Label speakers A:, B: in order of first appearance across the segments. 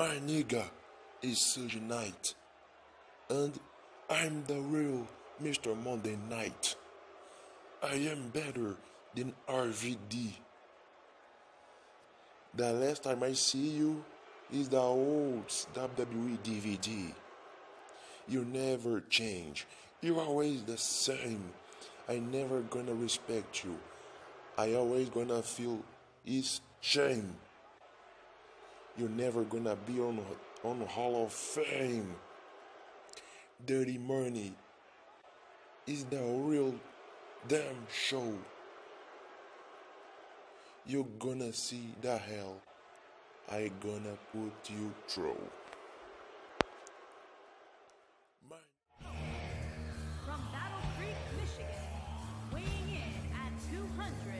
A: My nigga is Suge Knight, and I'm the real Mr. Monday Night. I am better than RVD. The last time I see you is the old WWE DVD. You never change. You're always the same. I never gonna respect you. I always gonna feel is shame. You're never gonna be on on Hall of Fame. Dirty Money is the real damn show. You're gonna see the hell I gonna put you through.
B: From Battle Creek, Michigan, weighing in at 235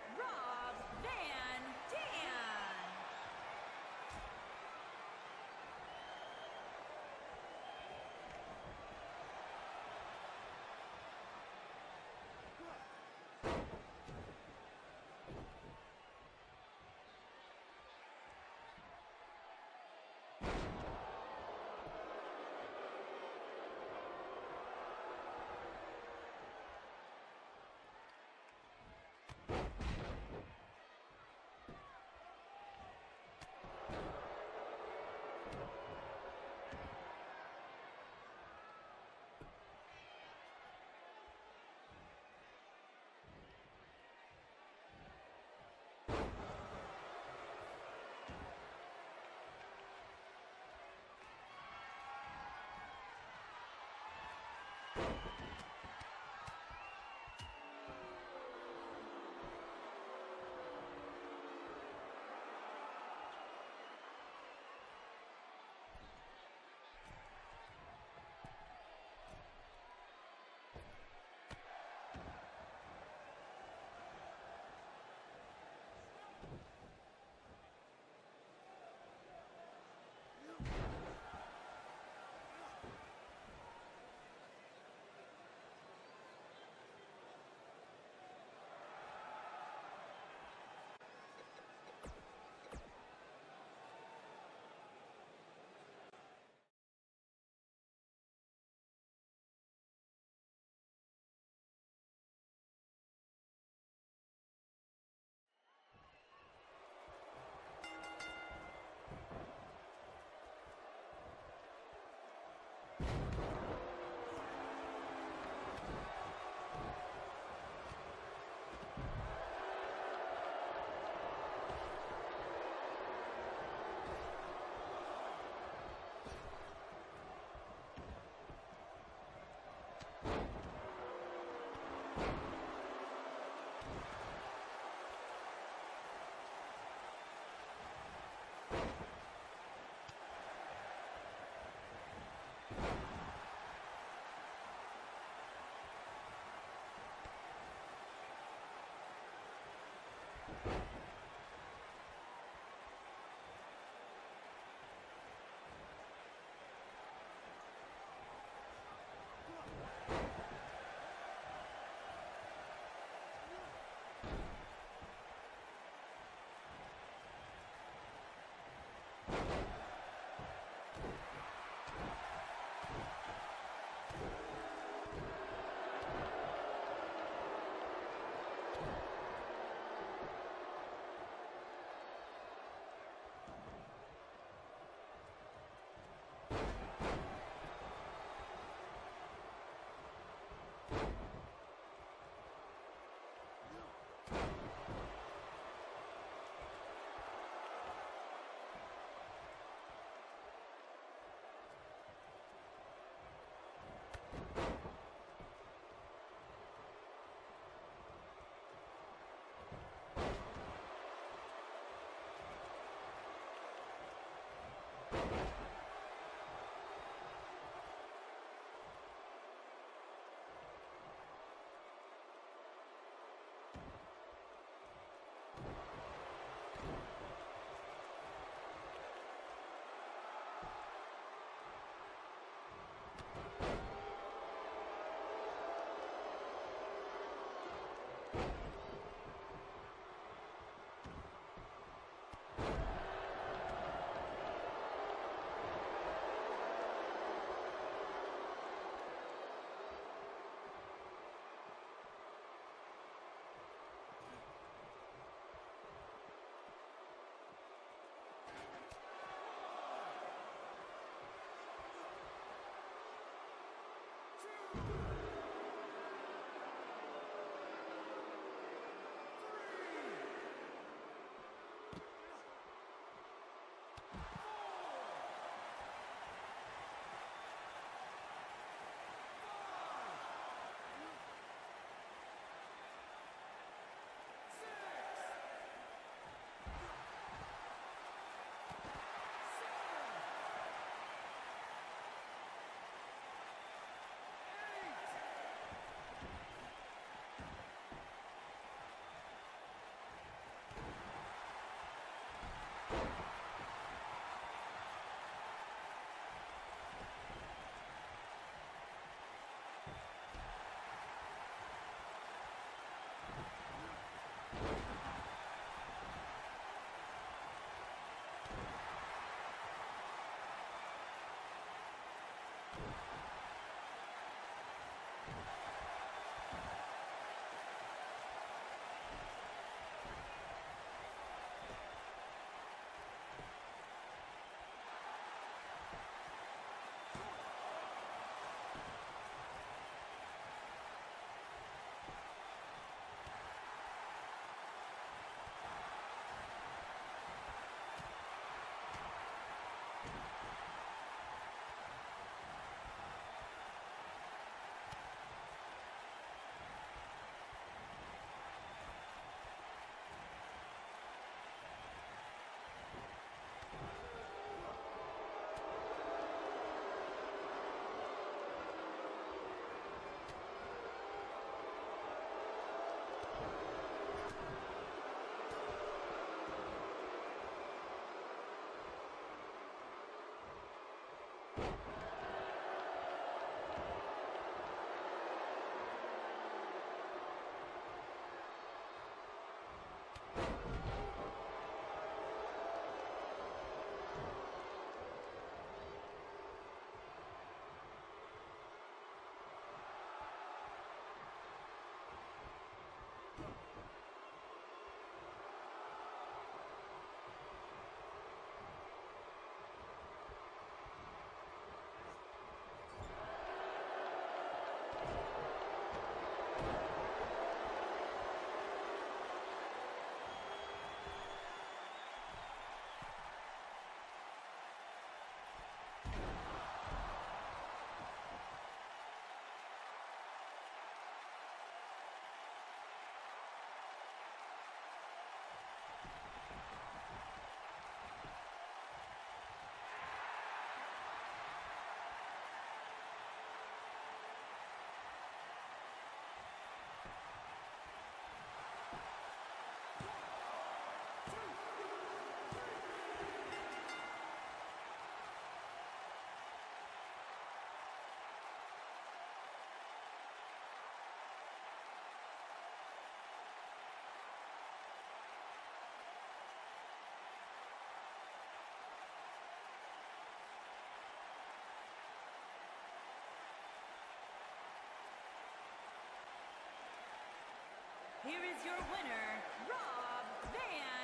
B: Here is your winner, Rob Van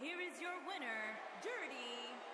B: Here is your winner, Dirty